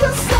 멈췄어.